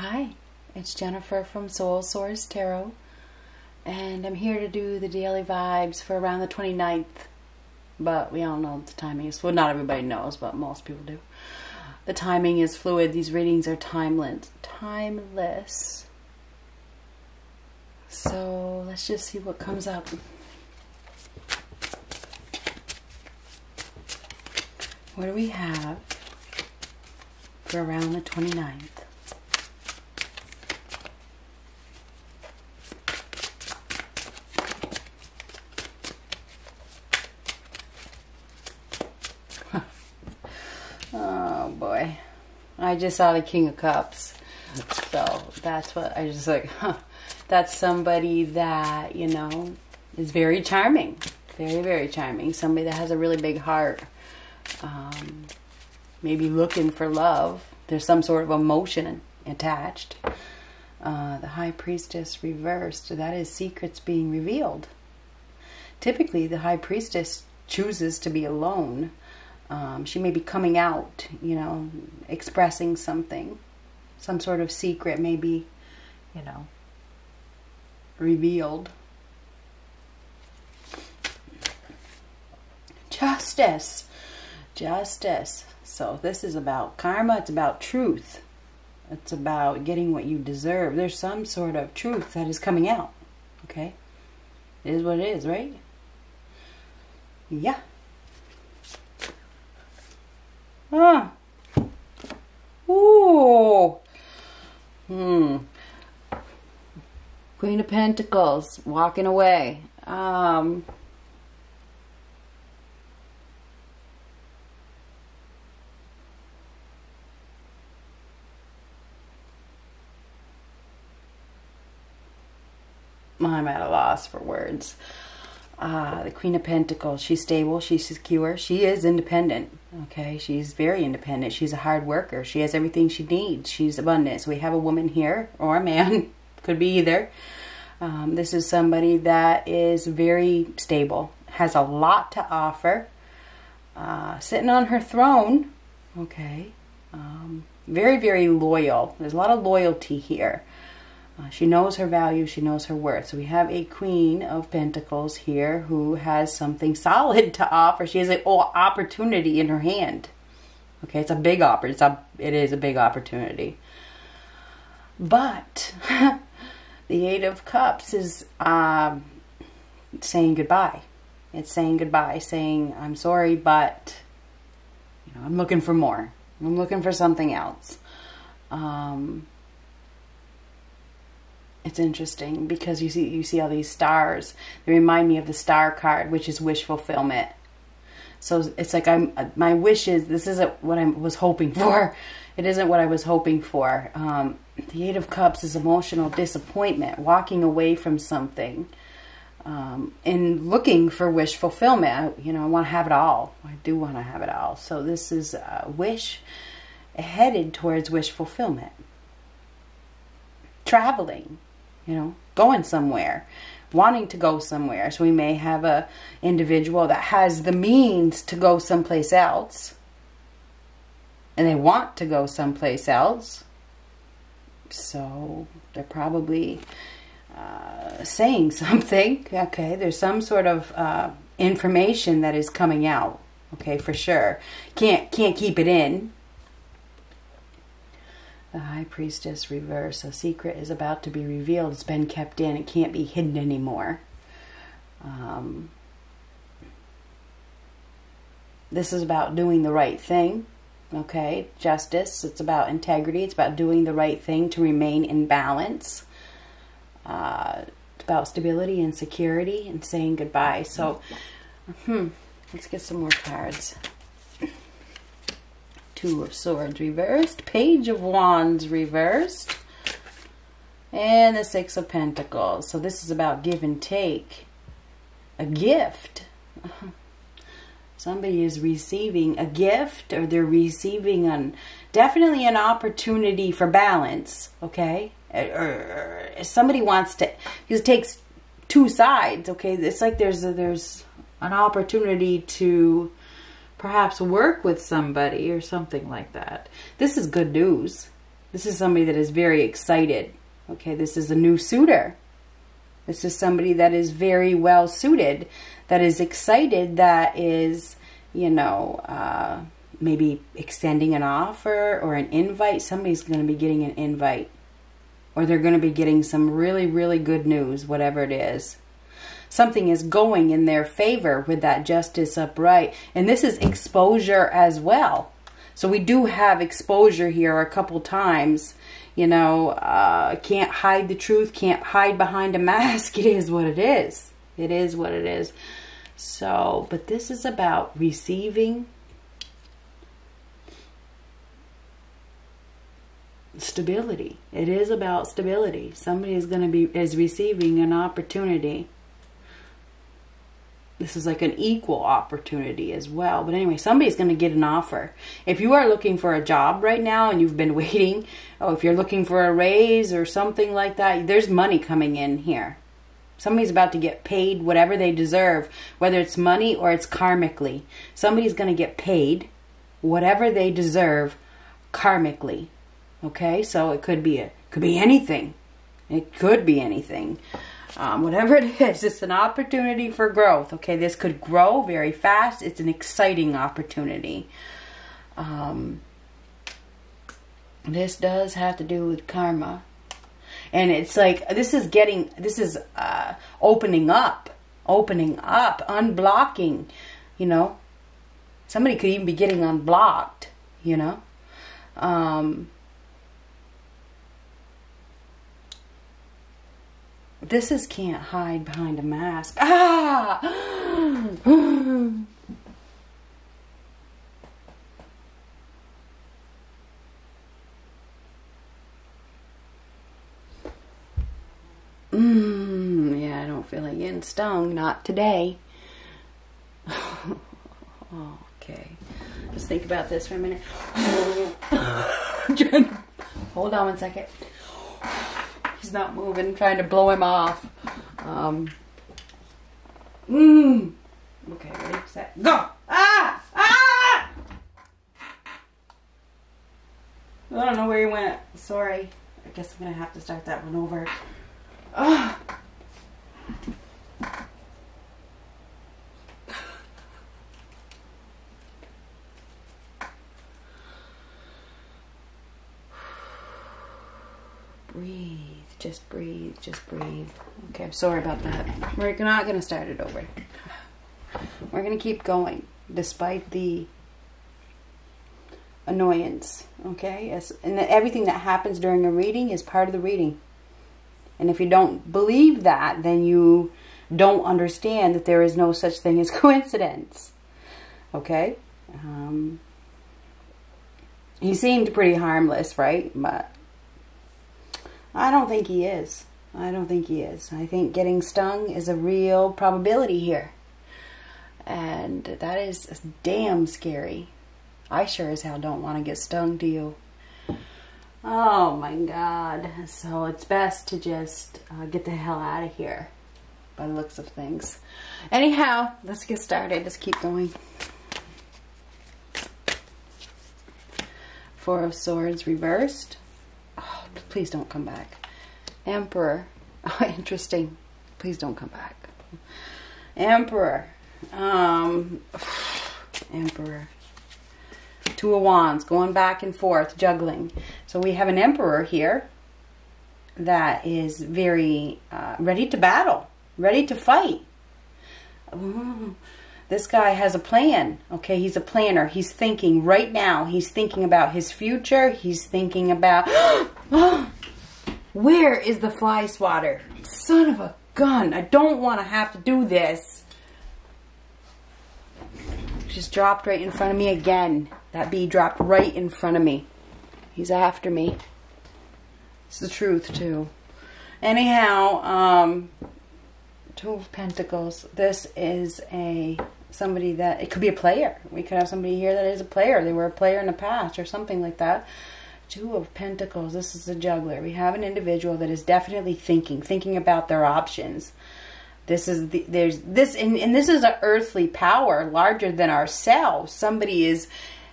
Hi, it's Jennifer from Soul Source Tarot, and I'm here to do the daily vibes for around the 29th. But we all know the timing is well, not everybody knows, but most people do. The timing is fluid. These readings are timeless. Timeless. So let's just see what comes up. What do we have for around the 29th? Oh boy. I just saw the King of Cups. So that's what I just like, huh. That's somebody that, you know, is very charming. Very, very charming. Somebody that has a really big heart. Um, maybe looking for love. There's some sort of emotion attached. Uh, the High Priestess reversed. That is secrets being revealed. Typically, the High Priestess chooses to be alone um, she may be coming out, you know, expressing something, some sort of secret may be, you know, revealed. Justice. Justice. So this is about karma, it's about truth. It's about getting what you deserve. There's some sort of truth that is coming out. Okay? It is what it is, right? Yeah. Ah. Ooh. Hmm. Queen of Pentacles walking away. Um. I'm at a loss for words. Uh, the Queen of Pentacles, she's stable, she's secure, she is independent. Okay, she's very independent. She's a hard worker. She has everything she needs. She's abundant. So we have a woman here, or a man, could be either. Um, this is somebody that is very stable, has a lot to offer, uh, sitting on her throne. Okay, um, very, very loyal. There's a lot of loyalty here. Uh, she knows her value, she knows her worth. So we have a Queen of Pentacles here who has something solid to offer. She has an opportunity in her hand. Okay, it's a big offer. It's a, it is a big opportunity. But the Eight of Cups is um, saying goodbye. It's saying goodbye, saying, I'm sorry, but you know, I'm looking for more. I'm looking for something else. Um, it's interesting because you see you see all these stars. They remind me of the star card, which is wish fulfillment. So it's like I'm my wishes. This isn't what I was hoping for. It isn't what I was hoping for. Um, the Eight of Cups is emotional disappointment, walking away from something, um, and looking for wish fulfillment. I, you know, I want to have it all. I do want to have it all. So this is a wish headed towards wish fulfillment. Traveling, you know, going somewhere, wanting to go somewhere. So we may have a individual that has the means to go someplace else and they want to go someplace else. So they're probably uh, saying something. Okay, there's some sort of uh, information that is coming out. Okay, for sure. Can't can't keep it in the high priestess reverse. A secret is about to be revealed. It's been kept in. It can't be hidden anymore. Um, this is about doing the right thing. Okay, justice. It's about integrity. It's about doing the right thing to remain in balance. Uh, it's about stability and security and saying goodbye. So, hmm, let's get some more cards. Two of Swords reversed, Page of Wands reversed, and the Six of Pentacles. So this is about give and take. A gift. Somebody is receiving a gift or they're receiving an definitely an opportunity for balance, okay? Er, er, or somebody wants to because it takes two sides, okay? It's like there's a, there's an opportunity to perhaps work with somebody or something like that. This is good news. This is somebody that is very excited. Okay, this is a new suitor. This is somebody that is very well suited, that is excited, that is, you know, uh, maybe extending an offer or an invite. Somebody's going to be getting an invite, or they're going to be getting some really, really good news, whatever it is. Something is going in their favor with that justice upright. And this is exposure as well. So we do have exposure here a couple times. You know, uh, can't hide the truth, can't hide behind a mask. It is what it is. It is what it is. So, but this is about receiving stability. It is about stability. Somebody is going to be is receiving an opportunity this is like an equal opportunity as well. But anyway, somebody's going to get an offer. If you are looking for a job right now and you've been waiting, oh, if you're looking for a raise or something like that, there's money coming in here. Somebody's about to get paid whatever they deserve, whether it's money or it's karmically. Somebody's going to get paid whatever they deserve karmically. Okay? So it could be a could be anything. It could be anything um, whatever it is, it's an opportunity for growth. Okay, this could grow very fast. It's an exciting opportunity. Um, this does have to do with karma. And it's like, this is getting, this is uh, opening up, opening up, unblocking, you know. Somebody could even be getting unblocked, you know. Um, This is can't hide behind a mask. Ah! Mm, yeah, I don't feel like getting stung. Not today. okay. Just think about this for a minute. Hold on one second he's not moving, trying to blow him off. Um, mm. Okay, ready, set, go! Ah! Ah! I don't know where he went. Sorry. I guess I'm gonna have to start that one over. Ah! breathe. Just breathe, just breathe. Okay, I'm sorry about that. We're not going to start it over. We're going to keep going despite the annoyance, okay? As, and everything that happens during a reading is part of the reading. And if you don't believe that, then you don't understand that there is no such thing as coincidence. Okay? Um, he seemed pretty harmless, right? But I don't think he is. I don't think he is. I think getting stung is a real probability here. And that is damn scary. I sure as hell don't want to get stung, do you? Oh my god. So it's best to just uh, get the hell out of here by the looks of things. Anyhow, let's get started. Let's keep going. Four of Swords reversed. Please don't come back. Emperor. Oh, interesting. Please don't come back. Emperor. Um, Emperor. Two of Wands going back and forth, juggling. So we have an Emperor here that is very uh, ready to battle, ready to fight. Ooh, this guy has a plan. Okay, he's a planner. He's thinking right now. He's thinking about his future. He's thinking about Where is the fly swatter? Son of a gun. I don't want to have to do this. Just dropped right in front of me again. That bee dropped right in front of me. He's after me. It's the truth, too. Anyhow, um, Two of Pentacles. This is a somebody that, it could be a player. We could have somebody here that is a player. They were a player in the past or something like that. Two of Pentacles. This is a juggler. We have an individual that is definitely thinking, thinking about their options. This is the, there's this and, and this is an earthly power larger than ourselves. Somebody is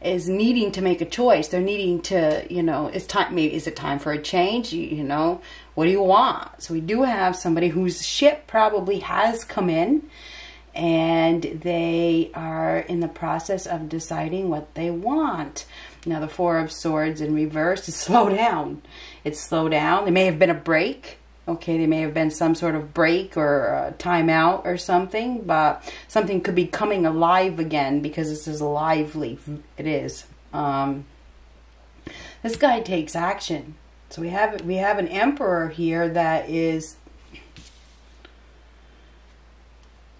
is needing to make a choice. They're needing to, you know, it's time. Maybe is it time for a change? You, you know, what do you want? So we do have somebody whose ship probably has come in, and they are in the process of deciding what they want. Now the Four of Swords in reverse is slow down. It's slow down. There may have been a break Okay, there may have been some sort of break or a timeout or something, but something could be coming alive again because this is lively. It is. Um, this guy takes action. So we have we have an emperor here that is.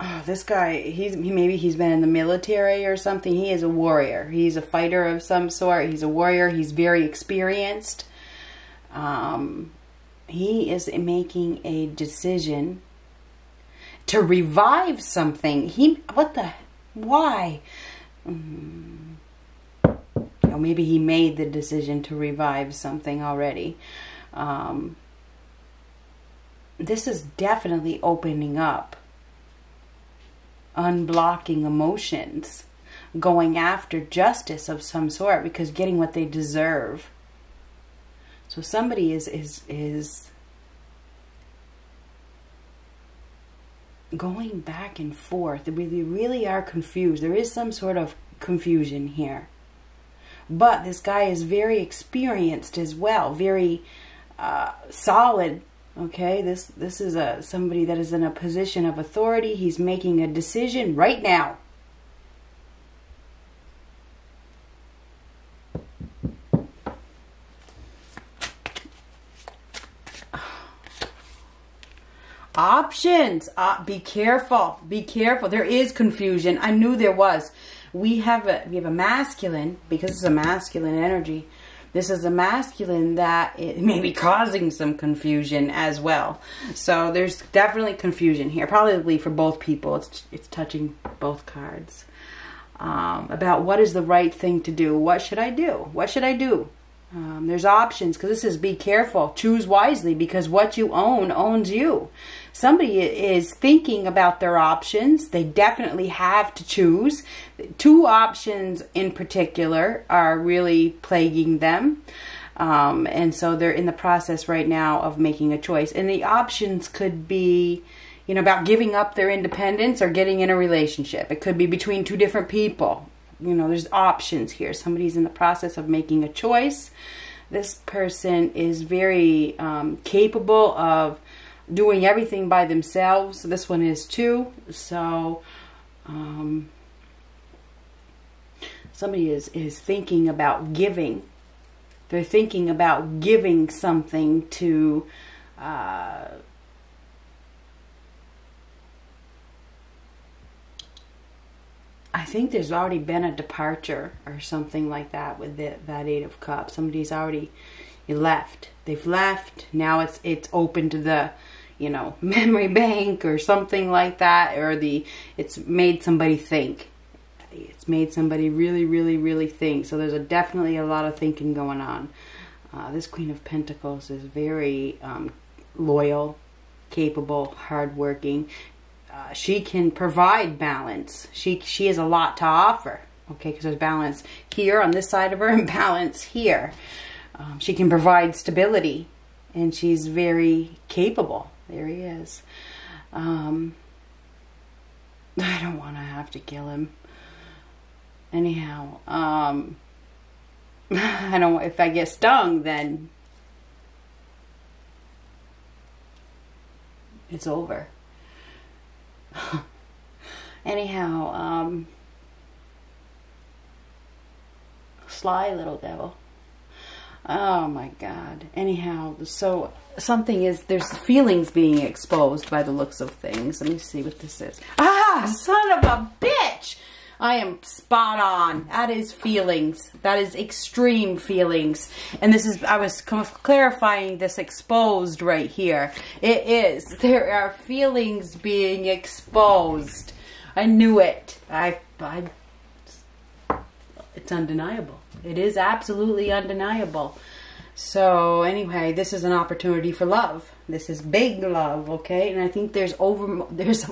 Oh, this guy, he's he maybe he's been in the military or something. He is a warrior. He's a fighter of some sort. He's a warrior. He's very experienced. Um, he is making a decision to revive something. He, what the, why? Mm. Maybe he made the decision to revive something already. Um, this is definitely opening up, unblocking emotions, going after justice of some sort because getting what they deserve so somebody is is is going back and forth. They really, are confused. There is some sort of confusion here. But this guy is very experienced as well, very uh, solid. Okay, this this is a somebody that is in a position of authority. He's making a decision right now. options. Uh, be careful. Be careful. There is confusion. I knew there was. We have a we have a masculine because it's a masculine energy. This is a masculine that it may be causing some confusion as well. So there's definitely confusion here, probably for both people. It's it's touching both cards. Um, about what is the right thing to do. What should I do? What should I do? Um, there's options because this is be careful, choose wisely because what you own owns you. Somebody is thinking about their options. They definitely have to choose. Two options in particular are really plaguing them. Um, and so they're in the process right now of making a choice. And the options could be, you know, about giving up their independence or getting in a relationship. It could be between two different people you know, there's options here. Somebody's in the process of making a choice. This person is very um, capable of doing everything by themselves. This one is too. So, um, somebody is, is thinking about giving. They're thinking about giving something to uh, I think there's already been a departure or something like that with the, that Eight of Cups. Somebody's already left. They've left. Now it's it's open to the, you know, memory bank or something like that, or the it's made somebody think. It's made somebody really, really, really think. So there's a, definitely a lot of thinking going on. Uh, this Queen of Pentacles is very um, loyal, capable, hardworking. Uh, she can provide balance. She she has a lot to offer. Okay, because there's balance here on this side of her and balance here. Um, she can provide stability, and she's very capable. There he is. Um, I don't want to have to kill him. Anyhow, um, I don't. If I get stung, then it's over. Anyhow, um, sly little devil. Oh my God. Anyhow, so something is, there's feelings being exposed by the looks of things. Let me see what this is. Ah, son of a bitch! I am spot on. That is feelings. That is extreme feelings. And this is, I was clarifying this exposed right here. It is. There are feelings being exposed. I knew it. I, I, it's undeniable. It is absolutely undeniable. So anyway, this is an opportunity for love. This is big love, okay? And I think there's over, there's,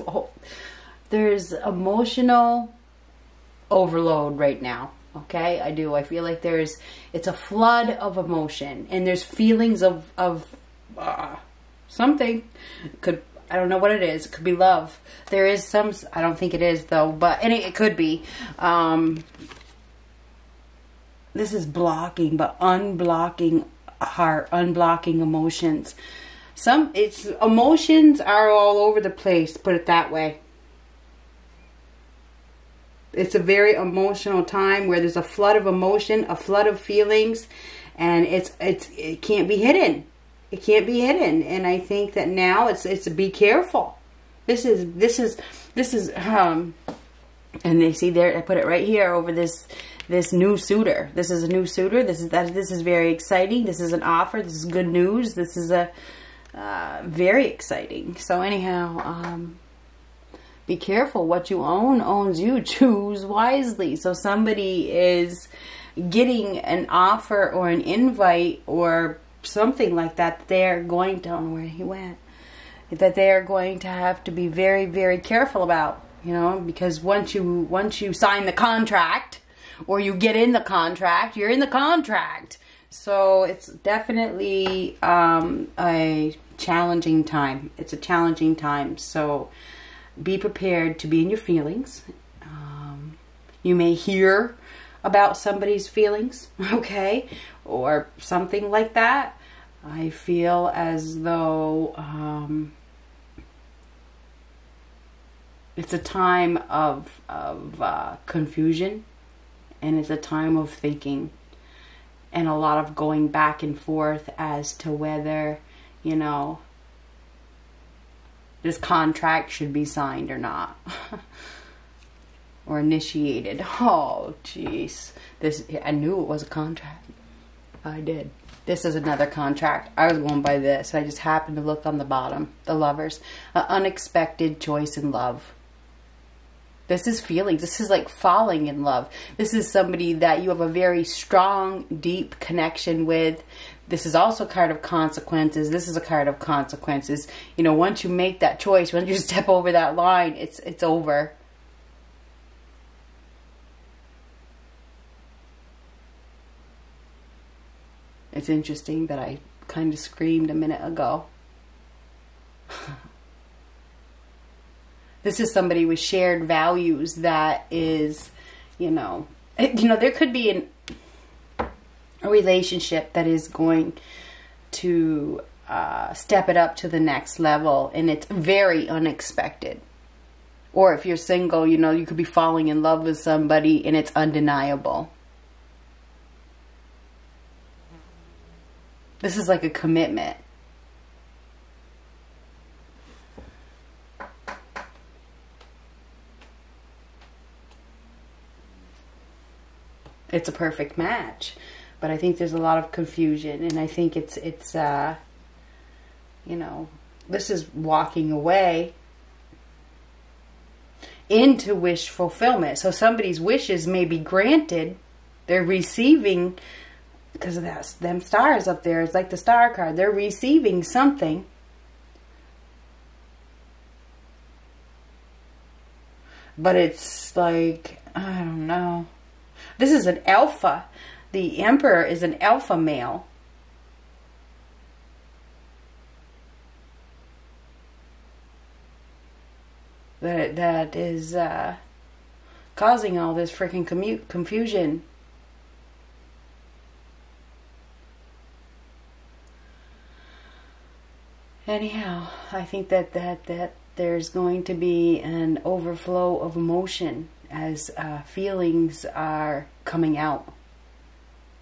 there's emotional overload right now. Okay, I do. I feel like there's it's a flood of emotion, and there's feelings of of uh, something. Could I don't know what it is. It could be love. There is some. I don't think it is though, but it, it could be. Um, this is blocking, but unblocking heart, unblocking emotions. Some it's emotions are all over the place. Put it that way it's a very emotional time where there's a flood of emotion, a flood of feelings, and it's it's it can't be hidden. It can't be hidden. And I think that now it's it's be careful. This is this is this is um and they see there I put it right here over this this new suitor. This is a new suitor. This is that this is very exciting. This is an offer. This is good news. This is a uh, very exciting. So anyhow, um, be careful what you own owns you. Choose wisely. So somebody is getting an offer or an invite or something like that they're going down where he went that they are going to have to be very very careful about you know because once you once you sign the contract or you get in the contract you're in the contract. So it's definitely um, a challenging time. It's a challenging time. So be prepared to be in your feelings. Um, you may hear about somebody's feelings, okay, or something like that. I feel as though um, it's a time of of uh, confusion, and it's a time of thinking, and a lot of going back and forth as to whether you know this contract should be signed or not. or initiated. Oh, jeez. This I knew it was a contract. I did. This is another contract. I was going by this. I just happened to look on the bottom. The lovers. An unexpected choice in love. This is feelings. This is like falling in love. This is somebody that you have a very strong, deep connection with this is also a card of consequences. This is a card of consequences. You know, once you make that choice, once you step over that line, it's it's over. It's interesting that I kind of screamed a minute ago. this is somebody with shared values that is, you know, you know, there could be an relationship that is going to uh, step it up to the next level and it's very unexpected. Or if you're single, you know, you could be falling in love with somebody and it's undeniable. This is like a commitment. It's a perfect match but I think there's a lot of confusion, and I think it's it's uh, you know this is walking away into wish fulfillment. So somebody's wishes may be granted; they're receiving because of that them stars up there. It's like the star card. They're receiving something. But it's like I don't know. This is an alpha the emperor is an alpha male. That that is uh, causing all this freaking commute confusion. Anyhow, I think that that that there's going to be an overflow of emotion as uh, feelings are coming out.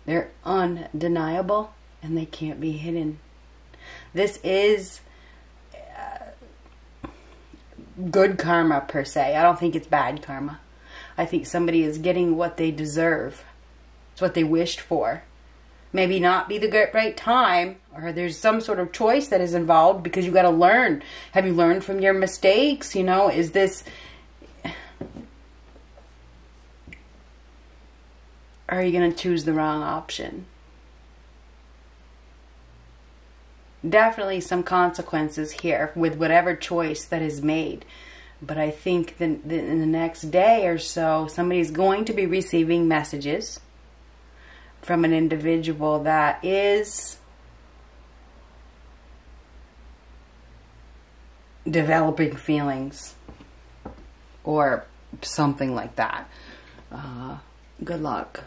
They're undeniable and they can't be hidden. This is uh, good karma per se. I don't think it's bad karma. I think somebody is getting what they deserve. It's what they wished for. Maybe not be the right time, or there's some sort of choice that is involved because you got to learn. Have you learned from your mistakes? You know, is this are you going to choose the wrong option? Definitely some consequences here with whatever choice that is made. But I think that in the next day or so, somebody's going to be receiving messages from an individual that is developing feelings or something like that. Uh, good luck.